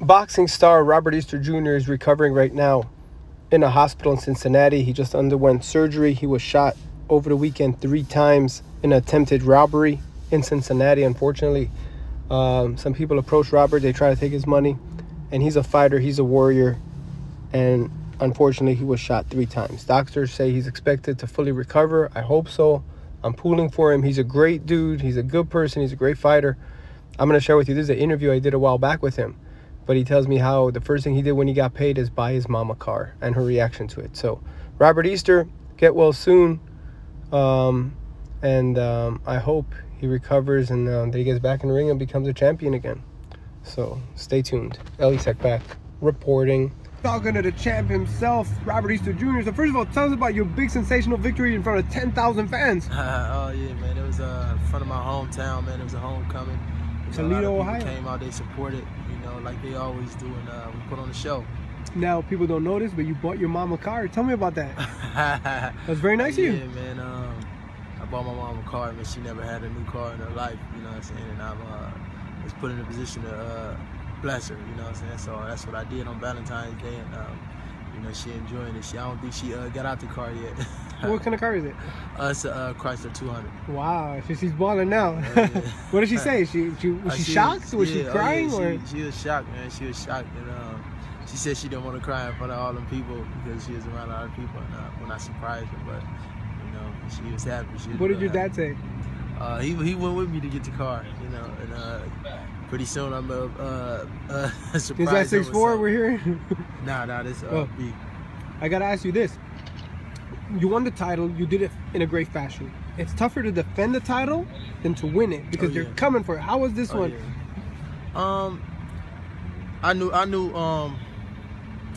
boxing star Robert Easter Jr. is recovering right now in a hospital in Cincinnati. He just underwent surgery. He was shot over the weekend three times in an attempted robbery in Cincinnati. Unfortunately, um, some people approached Robert. They try to take his money, and he's a fighter. He's a warrior, and unfortunately, he was shot three times. Doctors say he's expected to fully recover. I hope so. I'm pulling for him. He's a great dude. He's a good person. He's a great fighter. I'm going to share with you. This is an interview I did a while back with him. But he tells me how the first thing he did when he got paid is buy his mom a car and her reaction to it. So, Robert Easter, get well soon. Um, and um, I hope he recovers and uh, that he gets back in the ring and becomes a champion again. So, stay tuned. Elie Seckbach reporting. Talking to the champ himself, Robert Easter Jr. So first of all, tell us about your big sensational victory in front of 10,000 fans. oh yeah, man. It was uh, in front of my hometown, man. It was a homecoming. Toledo, Ohio. Came out, they supported, you know, like they always do, and uh, we put on the show. Now people don't notice, but you bought your mom a car. Tell me about that. That's very nice yeah, of you. Yeah, man. Um, I bought my mom a car, man. She never had a new car in her life, you know what I'm saying? And I'm uh, was put in a position to uh, bless her, you know what I'm saying? So that's what I did on Valentine's Day, and um, you know she enjoying it. She I don't think she uh, got out the car yet. what kind of car is it? Uh, it's a uh, Chrysler 200. Wow, so she's balling now. Oh, yeah. what did she say? She she was she, she shocked? Was yeah, she crying oh, yeah. or? She, she, was shocked, man. She was shocked, and um, she said she didn't want to cry in front of all them people because she was around a lot of people, and uh, when I surprised her, but you know she was happy. She was what did your happy. dad say? Uh, he he went with me to get the car, you know, and uh, pretty soon I'm a uh, uh, surprise. Is that six four we're hearing? nah, nah, this uh, oh. B. I gotta ask you this. You won the title. You did it in a great fashion. It's tougher to defend the title than to win it because oh, yeah. you're coming for it. How was this oh, one? Yeah. Um, I knew, I knew, um,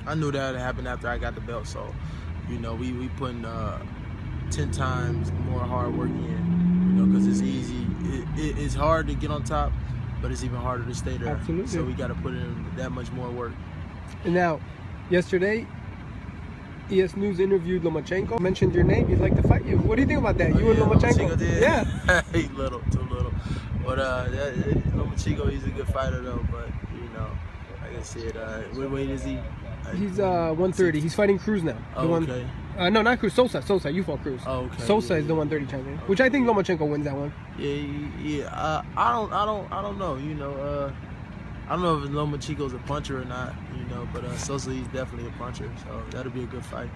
I knew that it happened after I got the belt. So, you know, we we putting uh, ten times more hard work in. You know, because it's easy. It, it, it's hard to get on top, but it's even harder to stay there. Absolutely. So we got to put in that much more work. And now, yesterday, ES News interviewed Lomachenko. Mentioned your name. He'd like to fight you. What do you think about that? Oh, you yeah, and Lomachenko. Lomachenko did. Yeah. he's little, too little. But uh, Lomachenko, he's a good fighter though. But you know, like I said, uh, what weight is he? He's uh 130. He's fighting Cruz now. The oh, one, okay. Uh, no, not Cruz. Sosa. Sosa. You fought Cruz. Oh, okay. Sosa yeah, is the 130 champion, okay. which I think Lomachenko wins that one. Yeah, yeah. Uh, I don't, I don't, I don't know. You know, uh, I don't know if Lomachenko's a puncher or not. You know, but uh, Sosa he's definitely a puncher, so that'll be a good fight.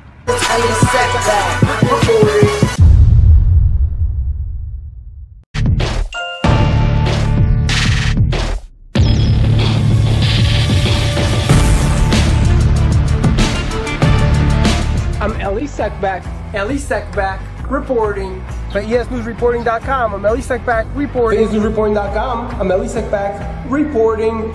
I'm Elie Seckbach. Elie Seckbach reporting for ESNewsReporting.com. I'm Elie Seckbach reporting. ESNewsReporting.com. I'm Elisek back reporting.